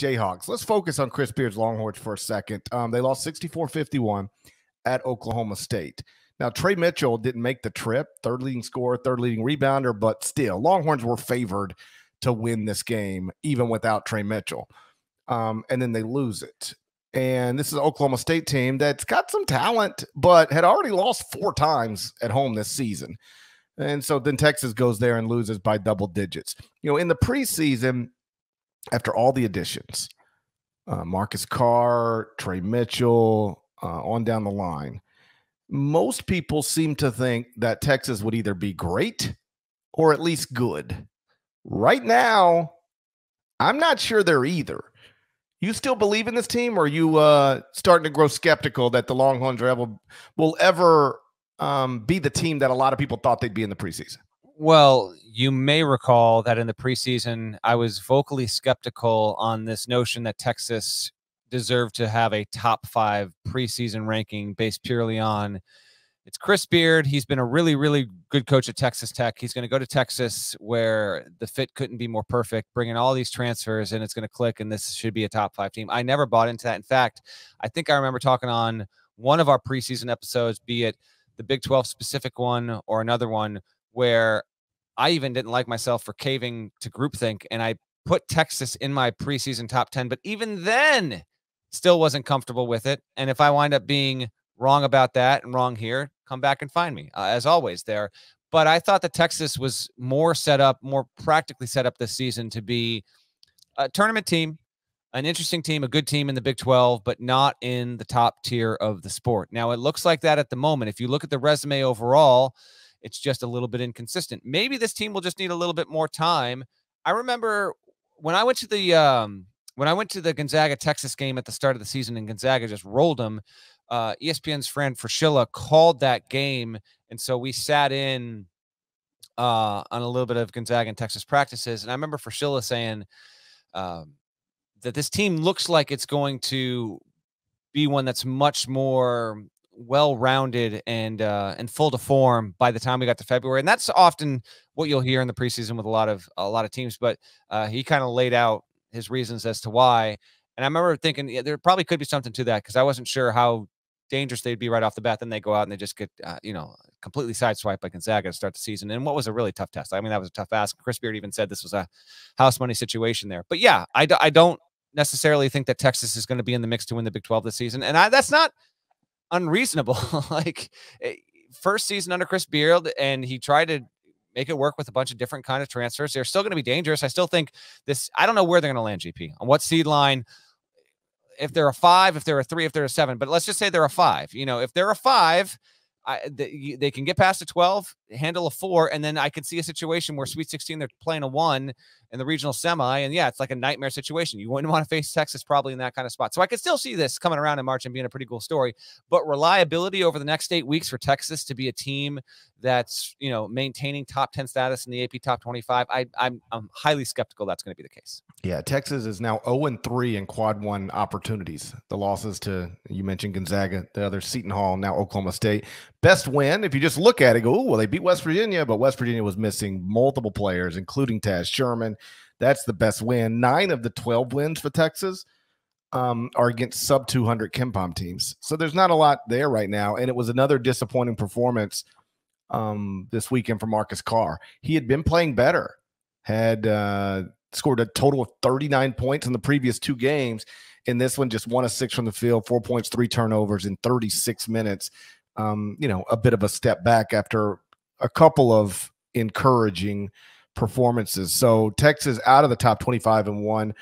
Jayhawks. Let's focus on Chris Beard's Longhorns for a second. Um, they lost 64 51 at Oklahoma State. Now, Tre Mitchell didn't make the trip, third leading scorer, third leading rebounder, but still, Longhorns were favored to win this game, even without Tre Mitchell. Um, and then they lose it. And this is an Oklahoma State team that's got some talent, but had already lost four times at home this season. And so then Texas goes there and loses by double digits. You know, in the preseason, after all the additions, uh, Marcus Carr, Tre Mitchell, uh, on down the line, most people seem to think that Texas would either be great or at least good. Right now, I'm not sure they're either. You still believe in this team, or are you uh, starting to grow skeptical that the Longhorns ever, will ever um, be the team that a lot of people thought they'd be in the preseason? Well, you may recall that in the preseason, I was vocally skeptical on this notion that Texas deserved to have a top five preseason ranking based purely on it's Chris Beard. He's been a really, really good coach at Texas Tech. He's going to go to Texas where the fit couldn't be more perfect, bringing all these transfers, and it's going to click, and this should be a top five team. I never bought into that. In fact, I think I remember talking on one of our preseason episodes, be it the Big 12 specific one or another one, where I even didn't like myself for caving to groupthink, and I put Texas in my preseason top 10. But even then, still wasn't comfortable with it. And if I wind up being wrong about that and wrong here, come back and find me, uh, as always, there. But I thought that Texas was more set up, more practically set up this season to be a tournament team, an interesting team, a good team in the Big 12, but not in the top tier of the sport. Now, it looks like that at the moment. If you look at the resume overall, it's just a little bit inconsistent. Maybe this team will just need a little bit more time. I remember when I went to the um, when I went to the Gonzaga Texas game at the start of the season and Gonzaga just rolled them, uh, ESPN's Fran Fraschilla called that game. And so we sat in uh, on a little bit of Gonzaga and Texas practices. And I remember Fraschilla saying um, that this team looks like it's going to be one that's much more well-rounded and uh, and full to form by the time we got to February, and that's often what you'll hear in the preseason with a lot of a lot of teams. But uh, he kind of laid out his reasons as to why. And I remember thinking yeah, there probably could be something to that because I wasn't sure how dangerous they'd be right off the bat. Then they go out and they just get, uh, you know, completely sideswiped by Gonzaga to start the season. And what was a really tough test. I mean, that was a tough ask. Chris Beard even said this was a house money situation there. But yeah, I d- I don't necessarily think that Texas is going to be in the mix to win the Big 12 this season. And I, that's not unreasonable. like eh, first season under Chris Beard, and he tried to make it work with a bunch of different kind of transfers. They're still going to be dangerous. I still think this. I don't know where they're going to land. GP on what seed line. If they're a five, if they're a three, if they're a seven, but let's just say they're a five. You know, if they're a five, I, they, they can get past a 12, handle a four, and then I could see a situation where Sweet 16, they're playing a one in the regional semi. And yeah, it's like a nightmare situation. You wouldn't want to face Texas probably in that kind of spot. So I could still see this coming around in March and being a pretty cool story. But reliability over the next eight weeks for Texas to be a team that's, you know, maintaining top 10 status in the AP top 25, I, I'm, I'm highly skeptical that's going to be the case. Yeah, Texas is now 0 and 3 in quad one opportunities. The losses to, you mentioned Gonzaga, the other Seton Hall, now Oklahoma State. Best win, if you just look at it, go, well, they beat West Virginia, but West Virginia was missing multiple players, including Taz Sherman. That's the best win. Nine of the 12 wins for Texas um, are against sub 200 KenPom teams. So there's not a lot there right now. And it was another disappointing performance um, this weekend for Marcus Carr. He had been playing better, had uh, scored a total of 39 points in the previous two games. In this one, just one of six from the field, four points, three turnovers in 36 minutes. Um, you know, a bit of a step back after a couple of encouraging performances. So Texas out of the top 25 and one